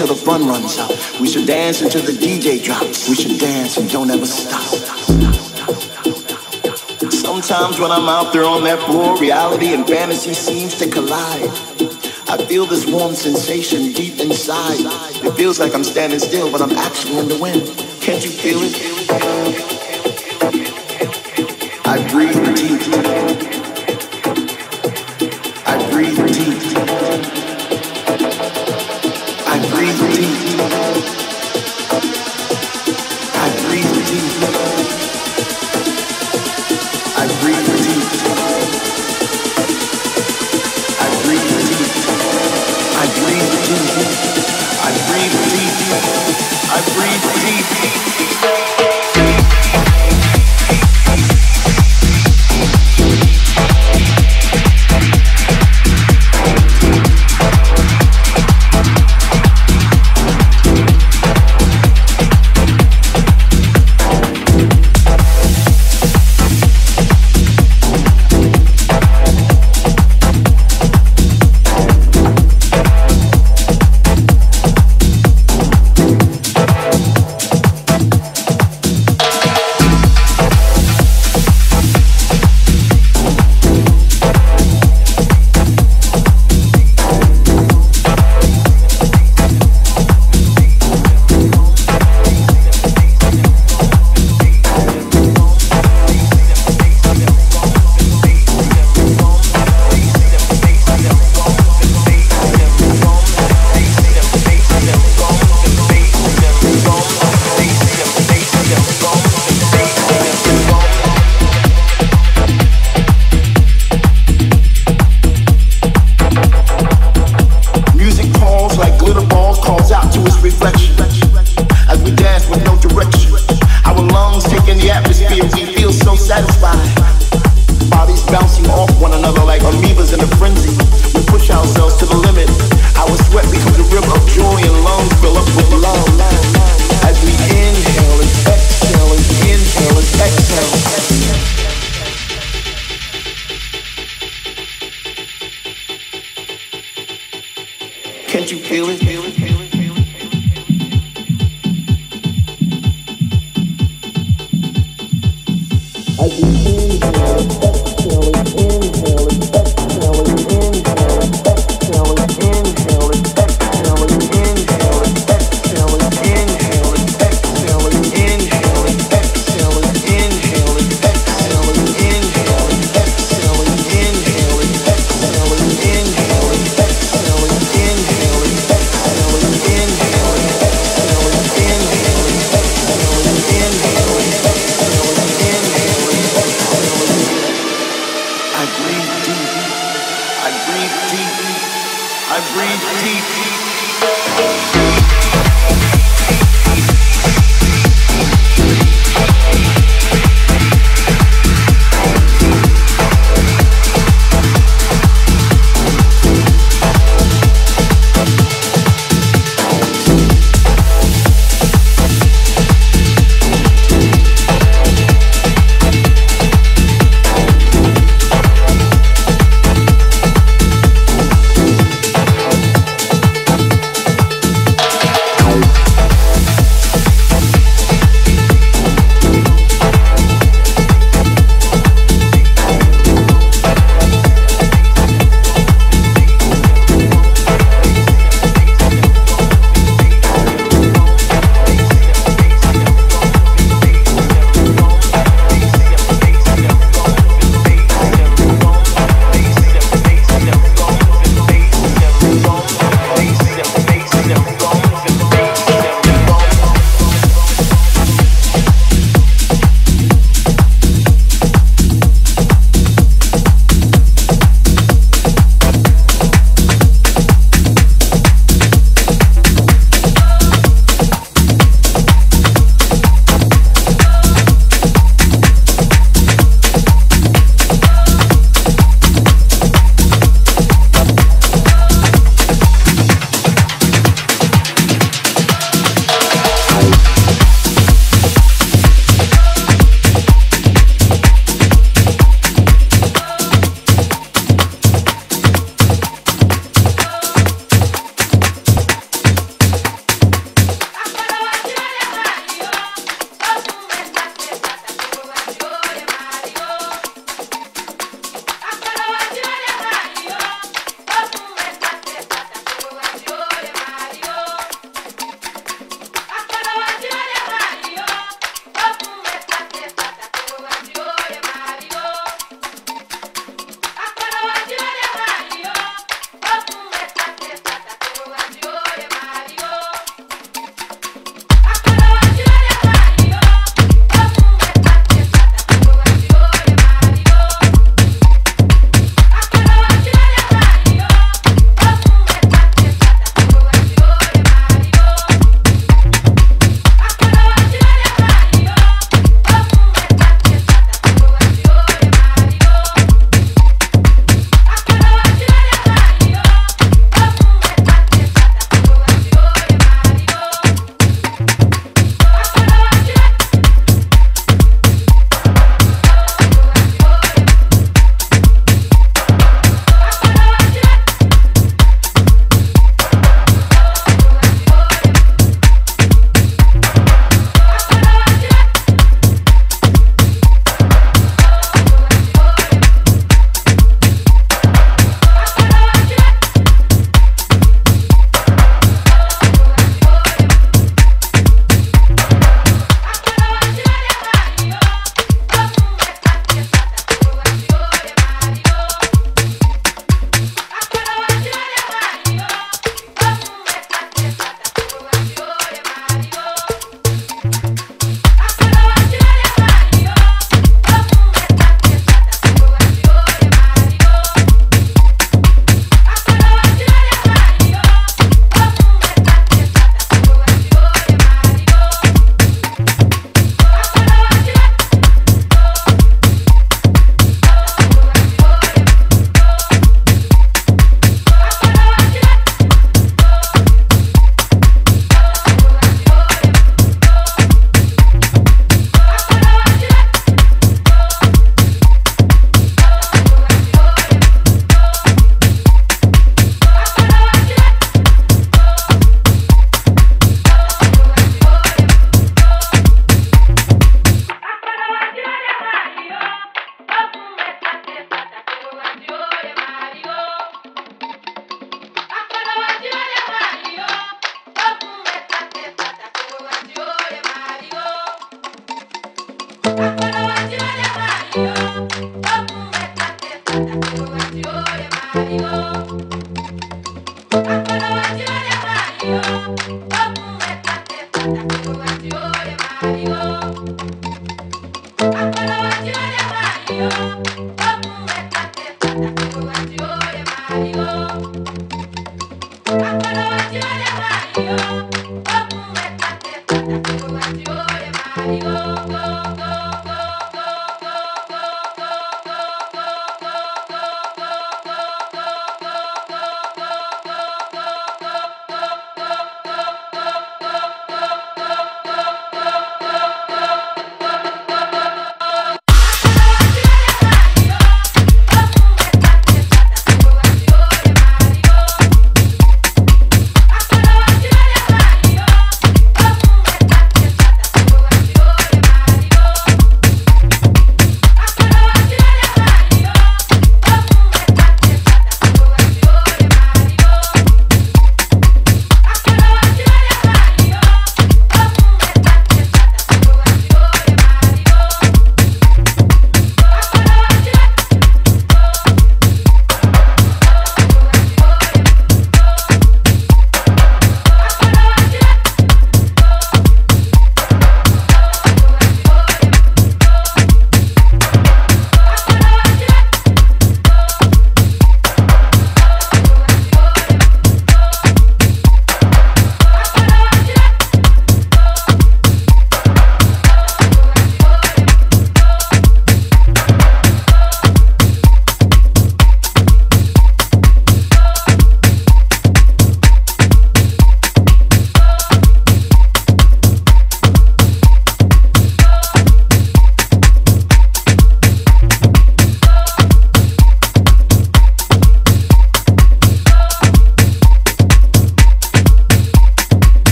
Until the fun runs out. We should dance until the DJ drops. We should dance and don't ever stop. Sometimes when I'm out there on that floor, reality and fantasy seems to collide. I feel this warm sensation deep inside. It feels like I'm standing still, but I'm actually in the wind. Can't you feel it?